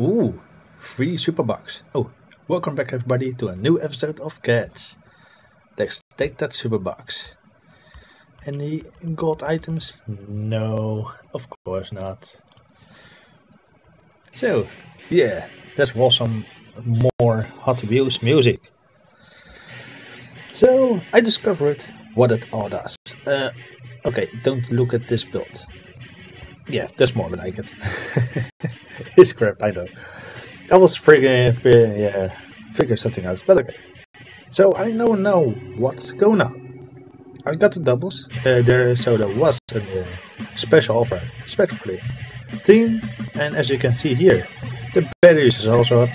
Ooh, free super box. Oh, welcome back everybody to a new episode of Cats. Let's take that super box. Any gold items? No, of course not. So, yeah, that was some more Hot Wheels music. So, I discovered what it all does. Uh, okay, don't look at this build. Yeah, that's more like it. it's crap, I know. I was fi- yeah, figure something out, but okay. So I know now what's going on. I got the doubles uh, there, so there was a uh, special offer, especially theme, and as you can see here, the batteries is also up.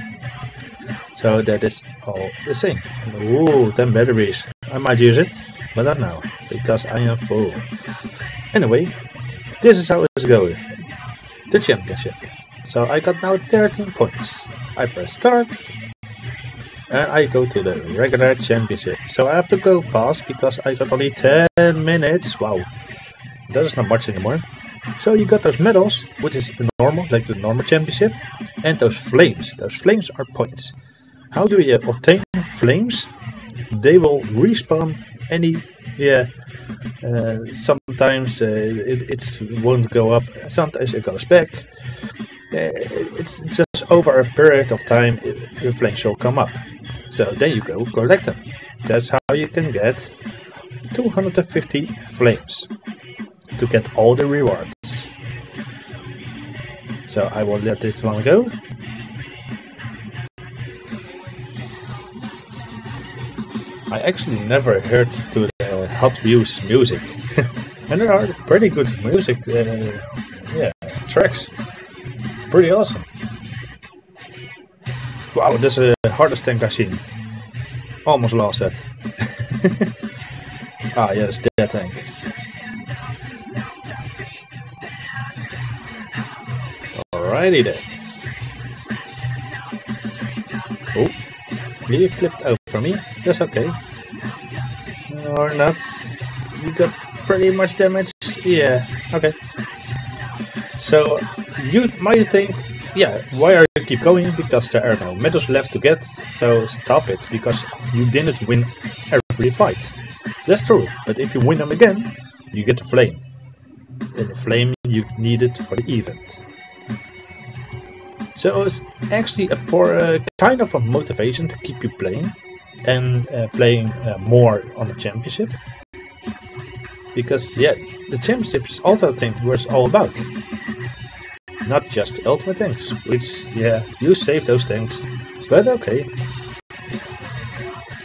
So that is all the same. Ooh, 10 batteries. I might use it, but not now, because I am full. Anyway, this is how it's going. The championship. So I got now 13 points. I press start and I go to the regular championship. So I have to go fast because I got only 10 minutes. Wow, that is not much anymore. So you got those medals, which is normal, like the normal championship, and those flames. Those flames are points. How do you obtain flames? They will respawn any yeah. Uh, sometimes uh, it it's, won't go up. Sometimes it goes back. Uh, it's just over a period of time the flames will come up. So then you go collect them. That's how you can get 250 flames to get all the rewards. So I will let this one go I actually never heard to the Hot Wheels music, and there are pretty good music, uh, yeah, tracks. Pretty awesome. Wow, this is the hardest tank I've seen. Almost lost that. ah, yes, that tank. Alrighty then. Oh, he flipped over me. That's okay. Or not. You got pretty much damage. Yeah, okay. So, you might think, yeah, why are you keep going? Because there are no medals left to get, so stop it, because you didn't win every fight. That's true, but if you win them again, you get the flame. And the flame you needed for the event. So it's actually a poor, uh, kind of a motivation to keep you playing and uh, playing uh, more on the championship. Because yeah, the championship is also a thing where it's all about. Not just ultimate tanks, which yeah, you save those tanks. But okay.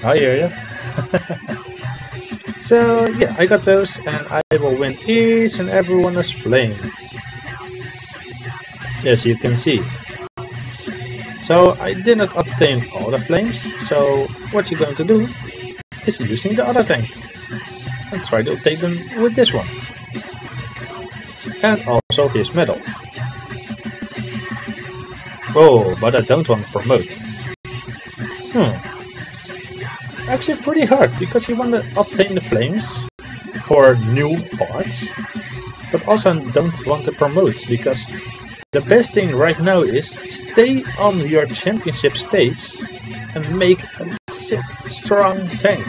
I hear you. so yeah, I got those and I will win each and every one flame. As you can see, so I did not obtain all the flames, so what you're going to do is using the other tank and try to obtain them with this one. And also his medal. Oh, but I don't want to promote. Hmm. Actually pretty hard, because you want to obtain the flames for new parts, but also don't want to promote, because the best thing right now is stay on your championship stage and make a sick, strong tank.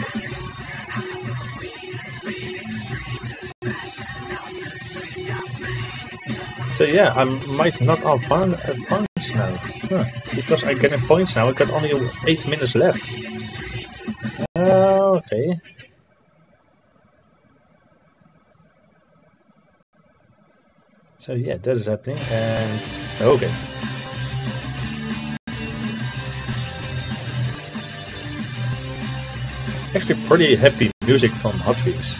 So yeah, I might not advance advance now. Huh. Because I get points now, I got only 8 minutes left. Uh, okay. So yeah, that is happening, and okay. Actually, pretty happy music from Hot Wheels.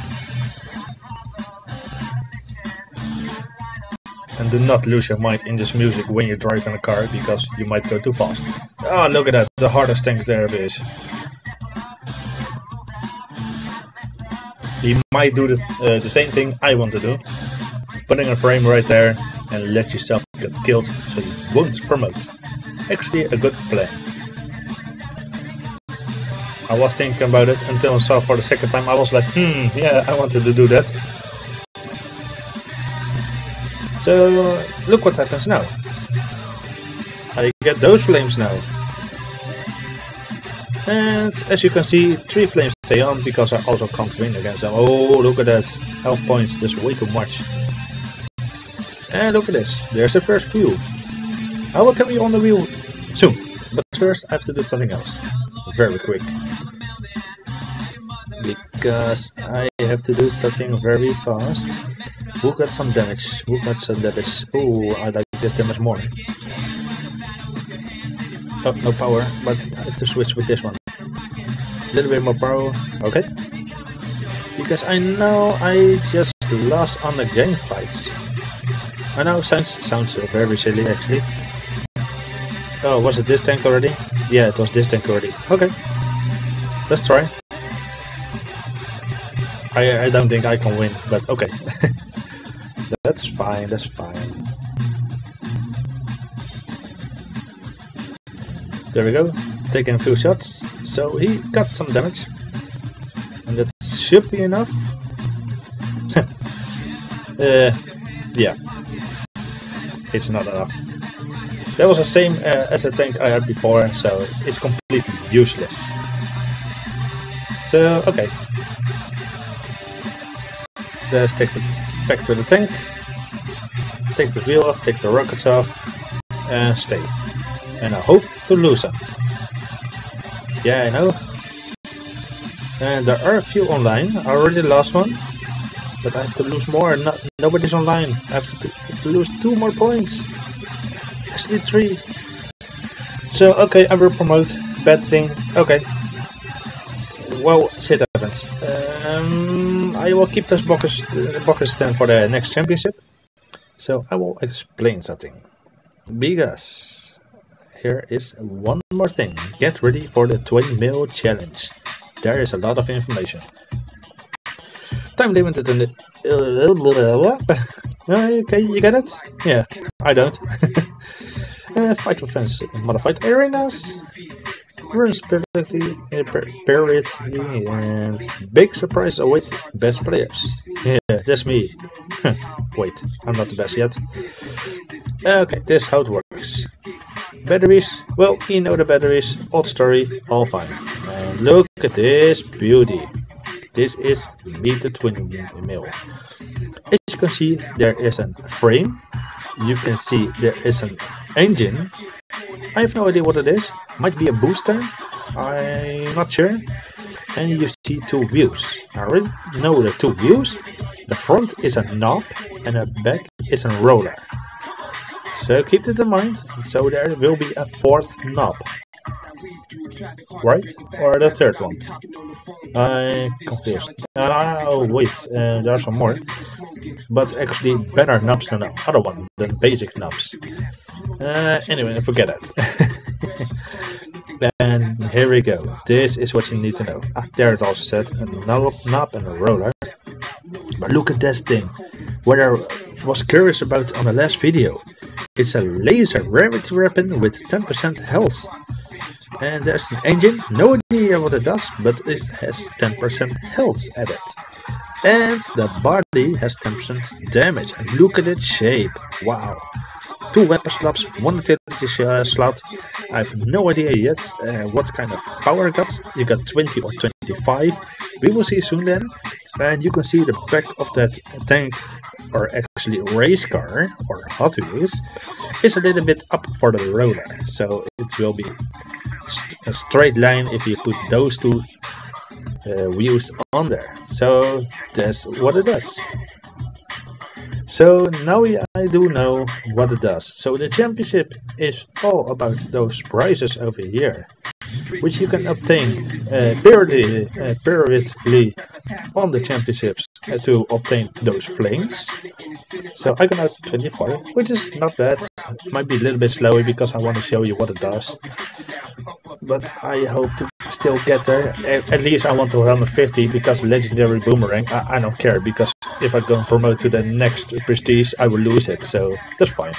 And do not lose your mind in this music when you drive in a car, because you might go too fast. Ah, oh, look at that, the hardest thing there is. He might do the, uh, the same thing I want to do, putting a frame right there and let yourself get killed so you won't promote. Actually a good plan. I was thinking about it until I saw for the second time I was like, hmm, yeah, I wanted to do that. So look what happens now. I get those flames now. And as you can see, three flames stay on because I also can't win against them. Oh, look at that. Health points, just way too much. And look at this, there's the first view. I will tell you on the wheel soon, but first I have to do something else. Very quick. Because I have to do something very fast. Who got some damage? Who got some damage? Oh, I like this damage more. Oh, no power, but I have to switch with this one. A little bit more power, okay. Because I know I just lost on the game fights. I know, sounds, sounds very silly actually. Oh, was it this tank already? Yeah, it was this tank already. Okay, let's try. I, I don't think I can win, but okay. that's fine, that's fine. There we go, taking a few shots. So he got some damage. And that should be enough. uh, yeah, it's not enough. That was the same uh, as the tank I had before, so it's completely useless. So, okay. Let's take the back to the tank. Take the wheel off, take the rockets off, and stay and I hope to lose them. Yeah, I know. And there are a few online. I already lost one. But I have to lose more. No, nobody's online. I have to, have to lose two more points. Actually three. So, okay, I will promote. Bad thing. Okay. Well, shit happens. Um, I will keep those boxes, uh, boxes then for the next championship. So I will explain something. Because here is one more thing. Get ready for the Twin Mill challenge. There is a lot of information. Time limited in the... okay, you get it? Yeah, I don't. uh, fight offense modified arenas. Responsibility, priority, and big surprise await best players. Yeah, that's me. Wait, I'm not the best yet. Okay, this is how it works. Batteries, well, you know the batteries, old story, all fine. And look at this beauty. This is the Twin Mill. As you can see, there is a frame. You can see there is an engine. I have no idea what it is. Might be a booster. I'm not sure. And you see two views. I already know the two views. The front is a knob and the back is a roller. So keep that in mind. So there will be a fourth knob. Right? Or the third one? I'm confused. Oh, wait, uh, there are some more. But actually better knobs than the other one, than basic knobs. Uh, anyway, forget it. and here we go. This is what you need to know. Ah, there it all said. A knob, knob and a roller. But look at this thing. What I was curious about on the last video. It's a laser gravity weapon with 10% health. And there's an engine, no idea what it does, but it has 10% health added. And the body has 10% damage. And look at its shape. Wow. Two weapon slots, one utility uh, slot. I have no idea yet uh, what kind of power I got. You got 20 or 25. We will see soon then. And you can see the back of that tank or actually race car or Hot Wheels is a little bit up for the roller so it will be a straight line if you put those two uh, wheels on there. So that's what it does. So now I do know what it does. So the championship is all about those prizes over here which you can obtain uh, periodically, uh, on the championships uh, to obtain those flames. So I got out 24, which is not bad. Might be a little bit slower because I want to show you what it does. But I hope to still get there. At least I want to run a 50 because legendary boomerang. I, I don't care because if I go and promote to the next prestige, I will lose it. So that's fine.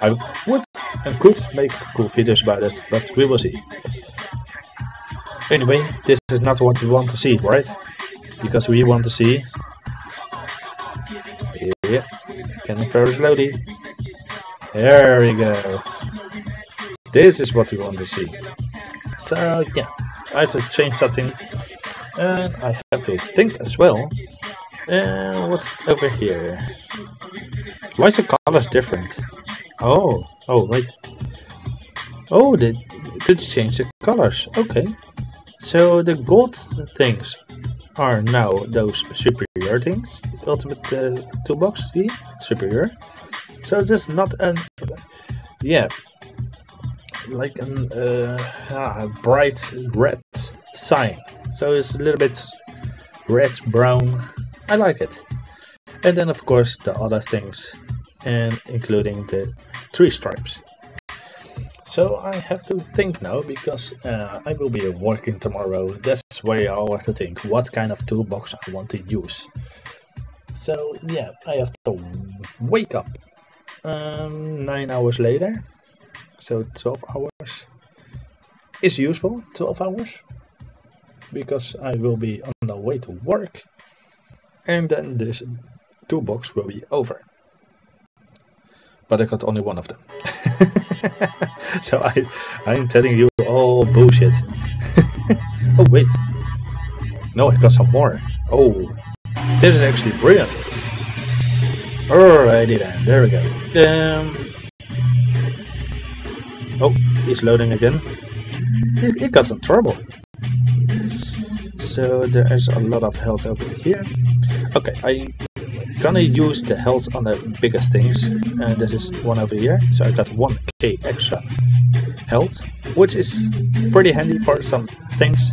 I would and could make cool videos about it, but we will see. Anyway, this is not what we want to see, right? Because we want to see... Yeah, can very slowly. There we go. This is what we want to see. So yeah, I have to change something. And I have to think as well. What's over here? Why is the colors different? Oh, oh wait. Oh, they did change the colors. Okay. So the gold things are now those superior things. Ultimate uh, toolbox, see? Superior. So just not an, yeah, like an uh, ah, bright red sign. So it's a little bit red brown. I like it. And then of course the other things, and including the three stripes. So I have to think now because uh, I will be working tomorrow. That's why I have to think what kind of toolbox I want to use. So yeah, I have to wake up um, 9 hours later. So 12 hours is useful, 12 hours. Because I will be on the way to work. And then this toolbox will be over. But I got only one of them. so I, I'm telling you all bullshit. oh wait, no, I got some more. Oh, this is actually brilliant. Alrighty then, there we go. Um, oh, he's loading again. He, he got some trouble. So there is a lot of health over here. Okay, I'm gonna use the health on the biggest things and this is one over here. So I got 1k extra health which is pretty handy for some things.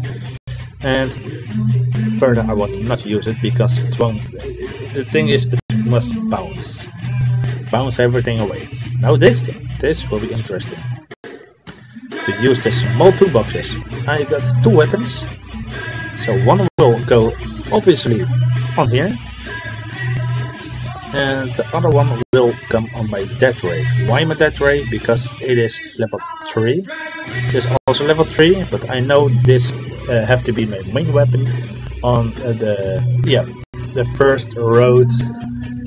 And further I will not use it because it won't the thing is it must bounce. Bounce everything away. Now this thing this will be interesting. To use the small two boxes I got two weapons so one will go obviously on here and the other one will come on my death ray. Why my death ray? Because it is level 3. It is also level 3, but I know this uh, have to be my main weapon on uh, the yeah the first road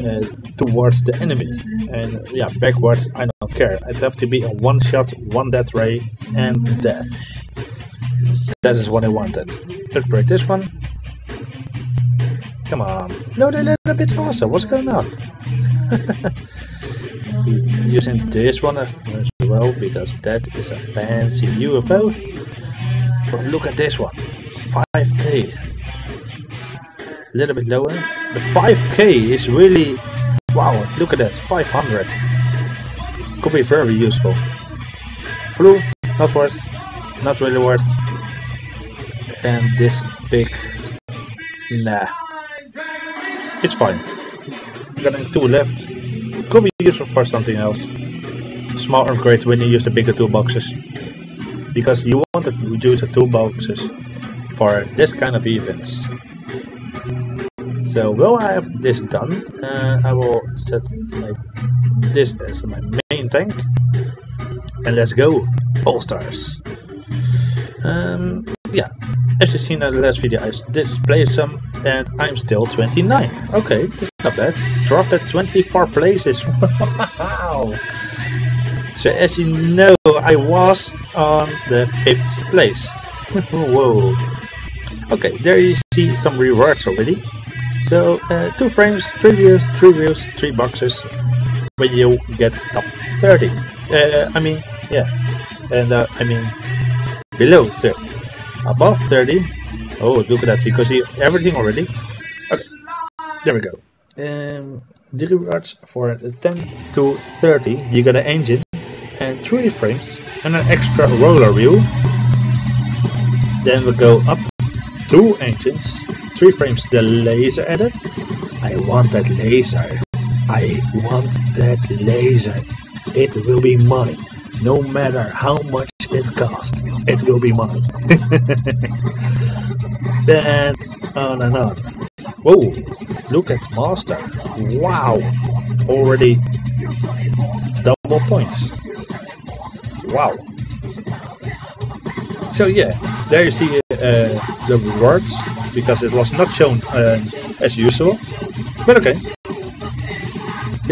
uh, towards the enemy. And yeah, backwards I don't care. It have to be a one shot, one death ray, and death. That is what I wanted. Upgrade this one. Come on, load a little bit faster. What's going on? Using this one as well because that is a fancy UFO. But look at this one, 5k. A little bit lower. The 5k is really wow. Look at that, 500. Could be very useful. Flu, not worth, not really worth. And this big, nah. It's fine. Getting two left. Could be useful for something else. Small upgrades when you use the bigger toolboxes. Because you want to use the toolboxes for this kind of events. So while I have this done, uh, I will set like this as my main tank. And let's go, All Stars. Um, yeah, as you seen in the last video, I displayed some and I'm still 29. Okay, that's not bad. Dropped at 24 places. wow! So as you know, I was on the 5th place. Whoa. Okay, there you see some rewards already. So, uh, 2 frames, 3 views, 3 views, 3 boxes when you get top 30. Uh, I mean, yeah. And uh, I mean, below 30 above 30 oh look at that you can see everything already. Okay there we go. Um, the rewards for 10 to 30 you got an engine and 3 frames and an extra roller wheel. Then we go up two engines 3 frames the laser added. I want that laser. I want that laser. It will be mine no matter how much it. Will be mine. That's on and on. Whoa, look at Master. Wow, already double points. Wow. So yeah, there you see uh, the rewards, because it was not shown uh, as usual. But okay.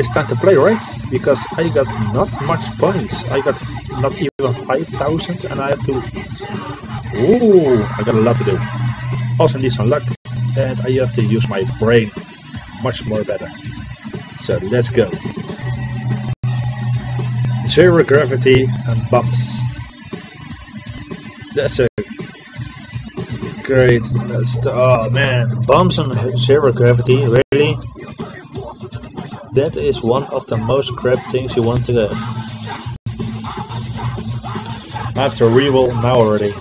It's time to play, right? Because I got not much points. I got not even 5,000 and I have to... Ooh, I got a lot to do. Also need some luck and I have to use my brain much more better. So let's go. Zero gravity and bumps. That's a great. Uh, oh man, bumps and zero gravity? That is one of the most crap things you want to have. I have to reroll now already.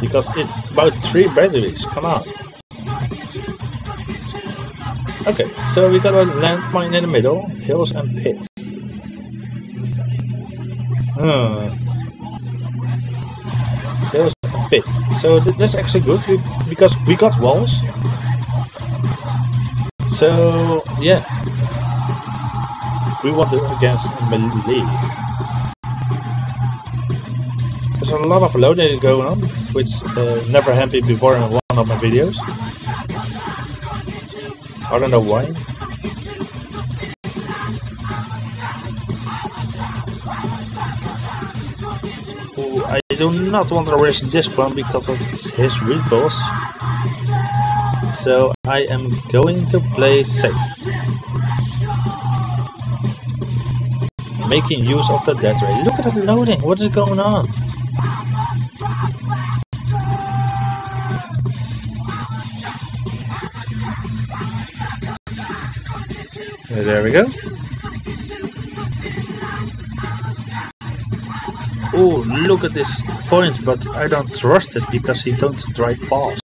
Because it's about three batteries, come on. Okay, so we got a landmine in the middle, hills and pits. Hmm. Pit. So th that's actually good because we got walls. So yeah, we want to against melee. There's a lot of loading going on, which uh, never happened before in one of my videos. I don't know why. I do not want to risk this one because of his repulse. So I am going to play safe. Making use of the death ray. Look at the loading, what is going on? There we go. Oh, look at this point, but I don't trust it because he don't drive fast.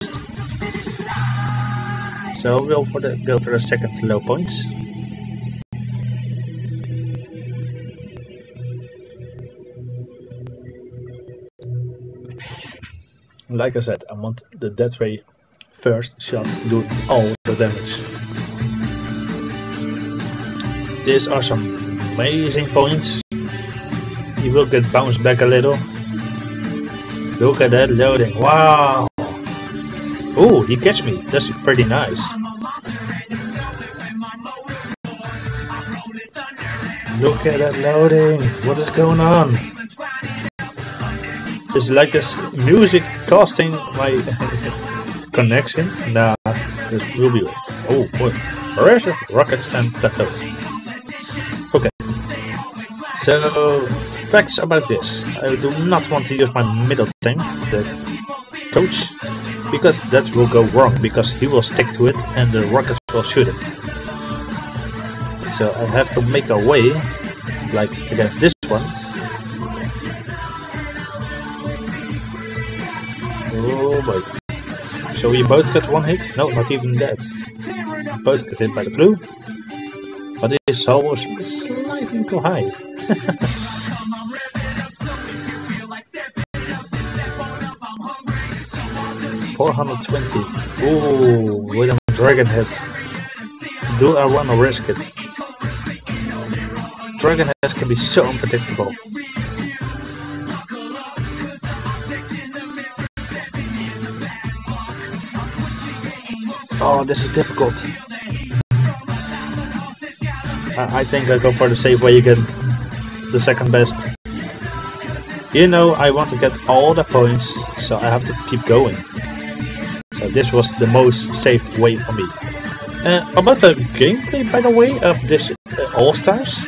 So we'll for the, go for the second low point. Like I said, I want the death ray first shot do all the damage. These are some amazing points. He will get bounced back a little. Look at that loading. Wow! Oh, he catch me. That's pretty nice. Look at that loading. What is going on? Is like this music costing my connection? Nah, this will be it. Oh boy. Where's rockets and plateaus? Okay. So, facts about this. I do not want to use my middle tank, the coach, because that will go wrong, because he will stick to it and the rockets will shoot it. So I have to make a way, like against this one. Oh boy. So we both get one hit? No, not even that. Both get hit by the flu but it is almost slightly too high. Four hundred twenty. Ooh, a dragon head. Do I wanna risk it? Dragon heads can be so unpredictable. Oh, this is difficult. I think I go for the safe way again. The second best. You know, I want to get all the points, so I have to keep going. So this was the most safe way for me. Uh, about the gameplay, by the way, of this uh, All-Stars,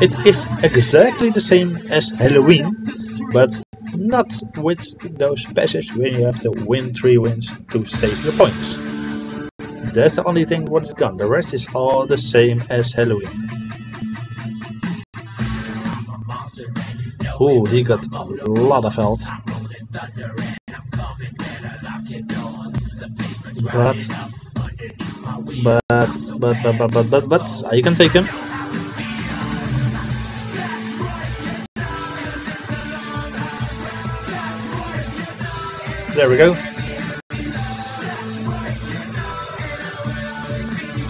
it is exactly the same as Halloween, but not with those passes where you have to win 3 wins to save your points. That's the only thing what is gone. The rest is all the same as Halloween. Oh, he got a lot of health. But, but, but, but, but, but, but, but, ah, I can take him. There we go.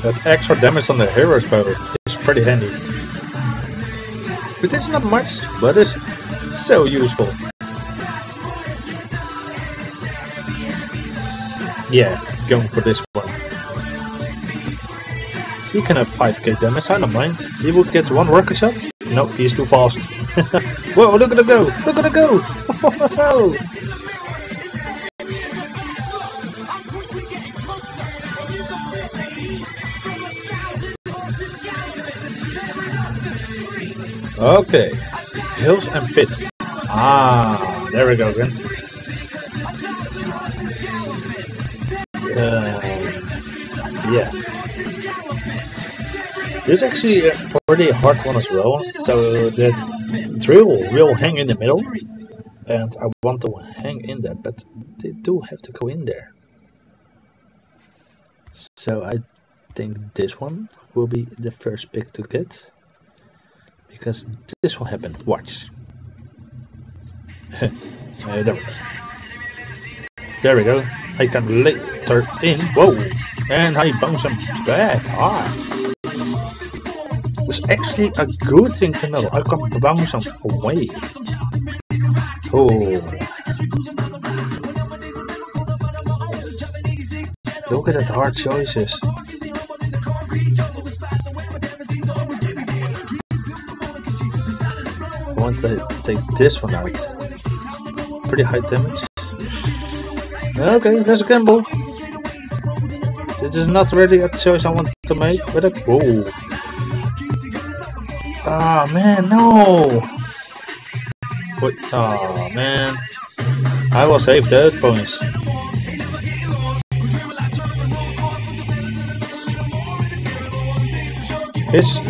That extra damage on the hero's power is pretty handy. But it's not much, but it's so useful. Yeah, going for this one. He can have 5k damage, I don't mind. He will get one rocket shot. No, he's too fast. Whoa, look at him go! Look at him go! okay, hills and pits. Ah, there we go again. Uh, yeah. This is actually a pretty hard one as well, so that drill will hang in the middle, and I want to hang in there, but they do have to go in there. So I think this one will be the first pick to get, because this will happen, watch. there, we go, I can later in, whoa, and I bounce him back hard. It's actually a good thing to know. I can bounce them away. Oh. Look at that hard choices. Want to take this one out. Pretty high damage. Okay, there's a gamble. This is not really a choice I want to make, but a, whoa. Ah, oh, man, no! Wait, oh, man. I will save those points. His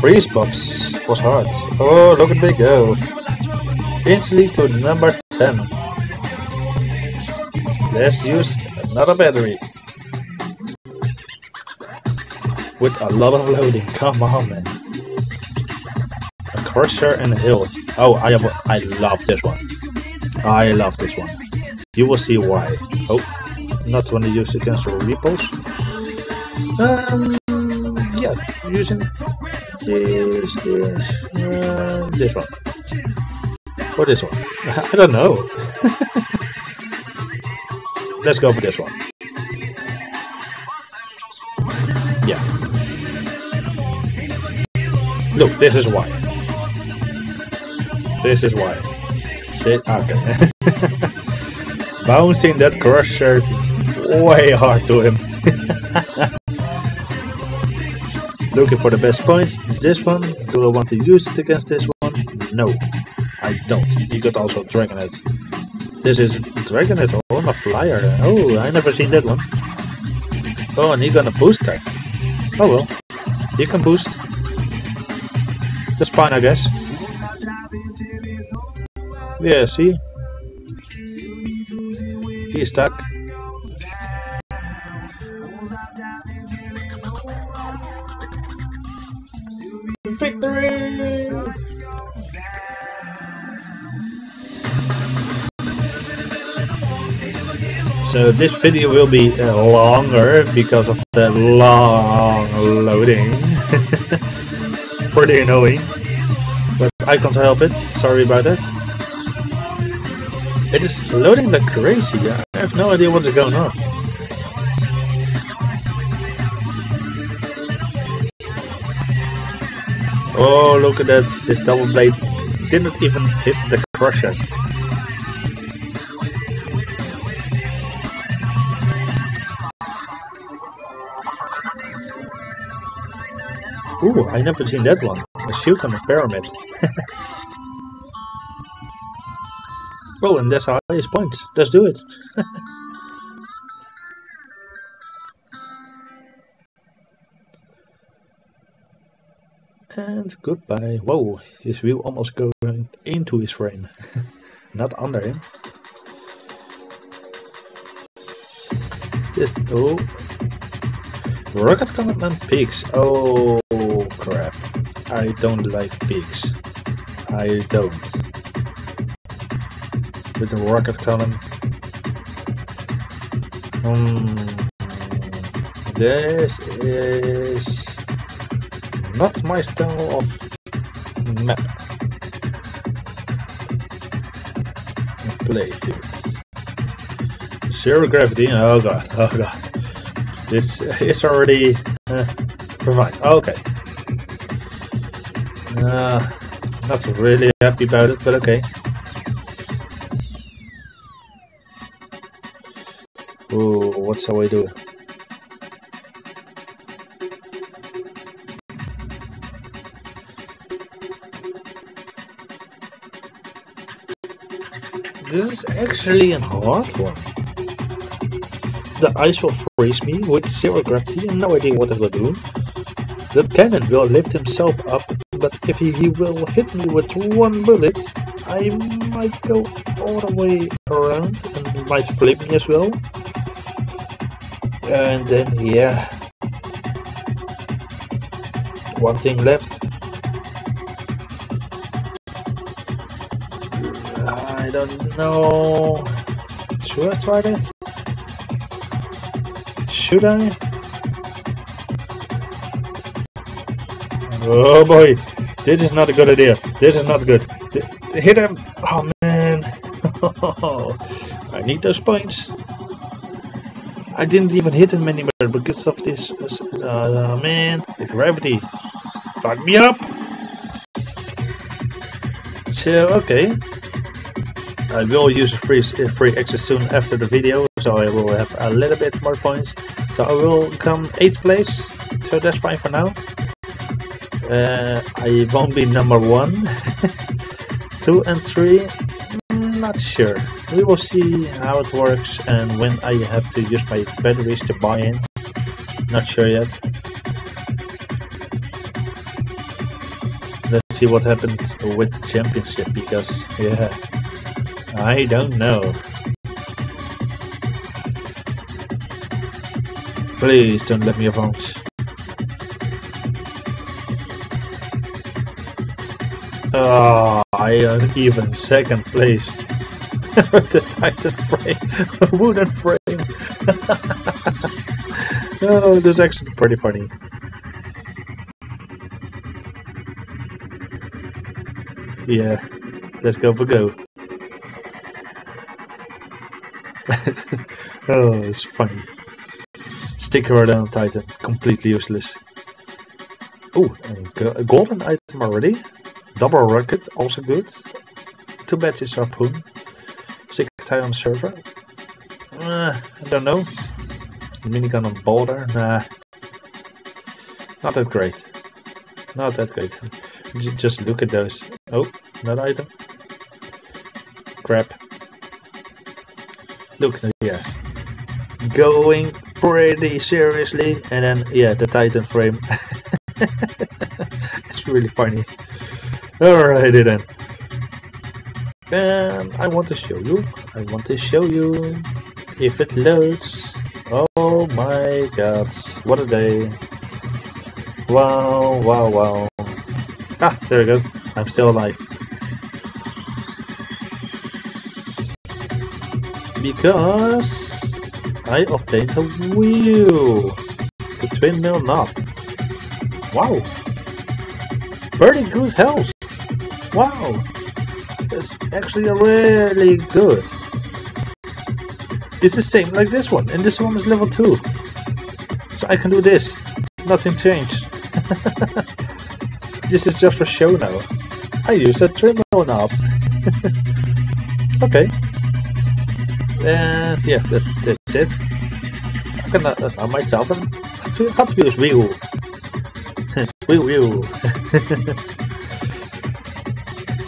freeze box was hard. Oh, look at me go. Instantly to number 10. Let's use another battery. With a lot of loading, come on man. A crusher and Hill. Oh, I have, I love this one. I love this one. You will see why. Oh, not when to use against repos. Um, yeah, using this, this, uh, this one. Or this one. I don't know. Let's go for this one. Yeah. Look, this is why. This is why. It, okay. Bouncing that crusher way hard to him. Looking for the best points. This one. Do I want to use it against this one? No. I don't. You got also Dragonet. This is Dragonet. Oh, I'm a flyer. Oh, I never seen that one. Oh, and he got a booster. Oh well. He can boost. That's fine, I guess. Yeah, see? He's stuck. Victory! So this video will be uh, longer because of the long loading. Pretty annoying. But I can't help it. Sorry about that. It is loading like crazy. I have no idea what's going on. Oh, look at that. This double blade didn't even hit the crusher. Ooh, I never seen that one. A shoot on a pyramid. oh, and that's our highest point. Let's do it. and goodbye. Whoa, his wheel almost going into his frame. Not under him. This, oh. Rocket Cannon and Peaks. Oh crap. I don't like peaks. I don't. With the rocket cannon. Um, this is not my style of map. Playfield. Zero gravity, oh god, oh god. This is already uh, fine. Okay. Uh, not really happy about it, but okay. Ooh, what shall we do? This is actually a hard one. The ice will freeze me with zero gravity and no idea what it will do. That cannon will lift himself up, but if he, he will hit me with one bullet, I might go all the way around and might flip me as well. And then, yeah, one thing left. Don't know. Should I try that? Should I? Oh boy, this is not a good idea. This is not good. Hit him! Oh man! I need those points. I didn't even hit him anymore because of this. Uh, man, the gravity fucked me up. So okay, I will use a free, free access soon after the video, so I will have a little bit more points. So I will come 8th place, so that's fine for now. Uh, I won't be number 1. 2 and 3, not sure. We will see how it works and when I have to use my batteries to buy in. Not sure yet. Let's see what happens with the championship because, yeah. I don't know. Please don't let me advance. Oh, I even second place. the Titan frame, wooden frame. oh, this is actually pretty funny. Yeah, let's go for go. oh, it's funny. Sticker on Titan, completely useless. Oh, a golden item already. Double rocket, also good. Too bad it's harpoon. Sick Titan server. Uh, I don't know. Minigun on boulder, nah. Not that great. Not that great. J just look at those. Oh, another item. Crap. Look yeah. Going pretty seriously and then yeah the titan frame. It's really funny. Alrighty then. And I want to show you I want to show you if it loads oh my god what a day. Wow wow wow. Ah there we go. I'm still alive because I obtained a wheel, the twin mill knob. Wow, pretty good health. Wow, that's actually really good. It's the same like this one, and this one is level 2. So I can do this. Nothing changed. this is just for show now. I use a Twin Mill knob. okay. And yeah, that's, that's it. I'm gonna uh, myself to how to use wheel. wheel wheel.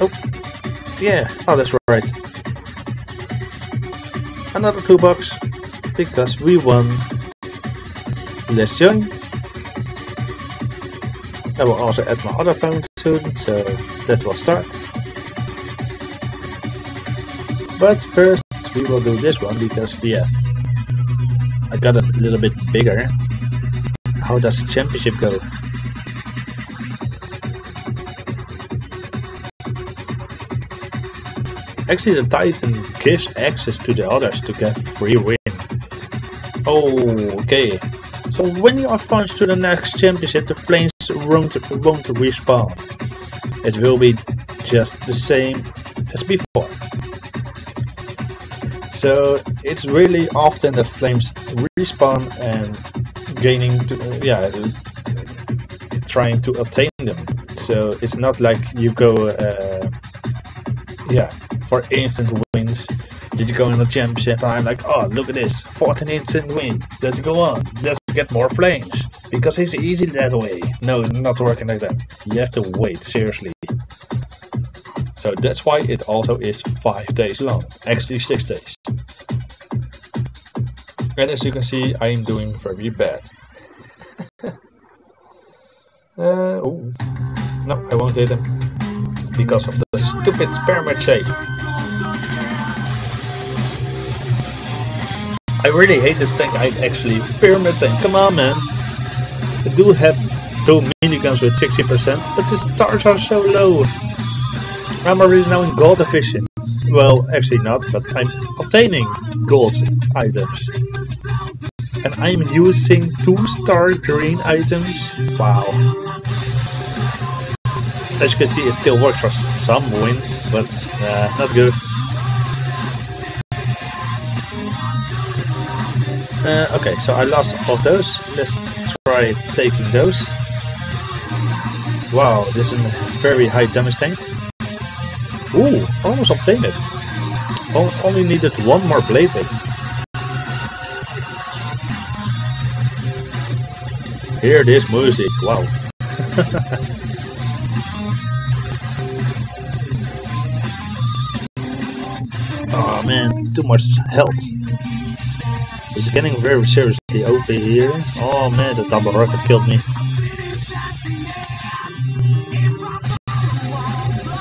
oh yeah, oh that's right. Another two bucks because we won. Let's join. I will also add my other phone soon, so that will start. But first we will do this one because, yeah, I got a little bit bigger. How does the championship go? Actually, the Titan gives access to the others to get free win. Oh, Okay, so when you advance to the next championship, the flames won't, won't respawn. It will be just the same as before. So it's really often that flames respawn and gaining to uh, yeah trying to obtain them. So it's not like you go uh, yeah for instant wins. Did you go in the championship and I'm like, oh look at this, 14 instant win. Let's go on. Let's get more flames because it's easy that way. No, it's not working like that. You have to wait seriously. So that's why it also is 5 days long, actually 6 days. And as you can see, I'm doing very bad. uh, oh. No, I won't hit him. Because of the stupid pyramid shape. I really hate this tank. I actually pyramid tank. Come on, man. I do have two miniguns with 60%, but the stars are so low. I'm already now in gold efficient. Well, actually not, but I'm obtaining gold items. And I'm using two star green items. Wow. As you can see, it still works for some wins, but uh, not good. Uh, okay, so I lost all those. Let's try taking those. Wow, this is a very high damage tank. Ooh, almost obtained it. only needed one more blade hit. Hear this music, wow. oh man, too much health. It's getting very seriously over here. Oh man, the double rocket killed me.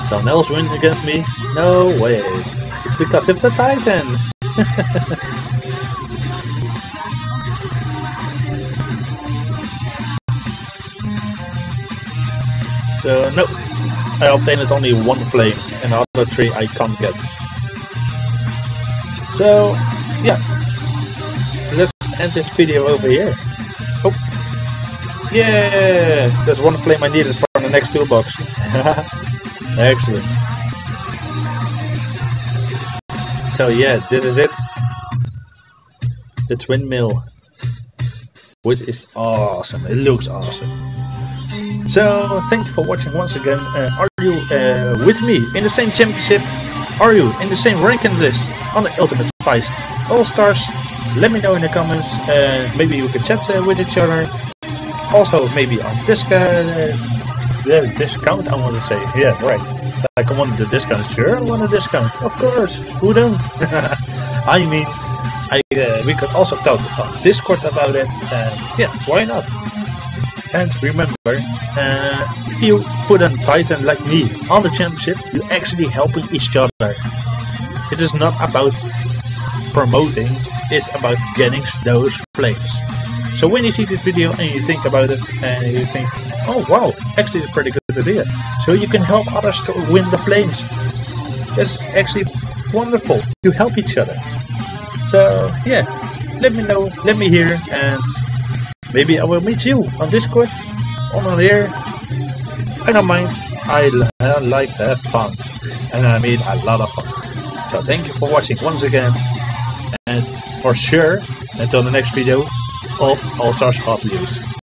Someone else wins against me? No way. It's because of the Titan. so, no. I obtained only one flame and the other three I can't get. So, yeah. Let's end this video over here. Oh. Yeah! There's one flame I needed for the next toolbox. Excellent. So yeah, this is it. The twin mill. Which is awesome. It looks awesome. So thank you for watching once again. Uh, are you uh, with me in the same championship? Are you in the same ranking list on the Ultimate Spice All Stars? Let me know in the comments. Uh, maybe we can chat uh, with each other. Also maybe on Discord yeah, discount, I want to say. Yeah, right. Like, I want the discount. Sure, I want a discount. Of course. Who don't? I mean, I uh, we could also talk on Discord about it. And yeah, why not? And remember, uh, if you put a Titan like me on the championship, you're actually helping each other. It is not about promoting, it's about getting those flames. So when you see this video and you think about it and you think, oh wow, actually it's a pretty good idea. So you can help others to win the flames. It's actually wonderful to help each other. So yeah, let me know, let me hear and maybe I will meet you on Discord, on here. I don't mind, I like to have fun and I mean a lot of fun. So thank you for watching once again and for sure, until the next video, of All Stars Hot Wheels.